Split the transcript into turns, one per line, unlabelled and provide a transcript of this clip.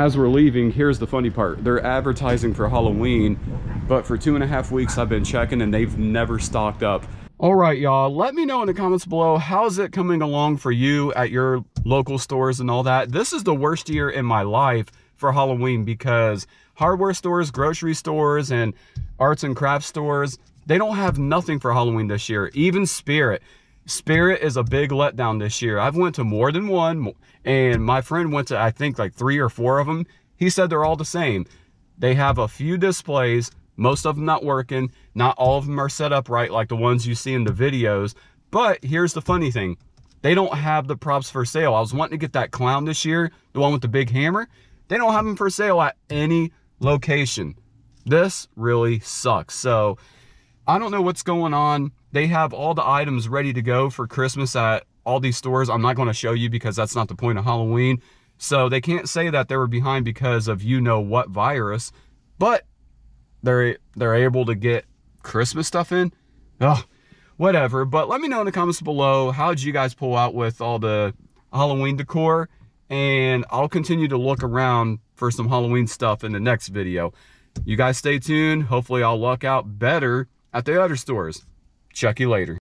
as we're leaving, here's the funny part. They're advertising for Halloween, but for two and a half weeks I've been checking and they've never stocked up. All right, y'all, let me know in the comments below, how's it coming along for you at your local stores and all that? This is the worst year in my life for Halloween because hardware stores, grocery stores, and arts and craft stores, they don't have nothing for Halloween this year. Even Spirit. Spirit is a big letdown this year. I've went to more than one, and my friend went to, I think, like three or four of them. He said they're all the same. They have a few displays, most of them not working. Not all of them are set up right like the ones you see in the videos. But here's the funny thing. They don't have the props for sale. I was wanting to get that clown this year, the one with the big hammer. They don't have them for sale at any location. This really sucks. So I don't know what's going on. They have all the items ready to go for Christmas at all these stores. I'm not going to show you because that's not the point of Halloween. So they can't say that they were behind because of you know what virus, but they're they're able to get Christmas stuff in. Oh, whatever. But let me know in the comments below how did you guys pull out with all the Halloween decor, and I'll continue to look around for some Halloween stuff in the next video. You guys stay tuned. Hopefully I'll luck out better at the other stores. Check you later.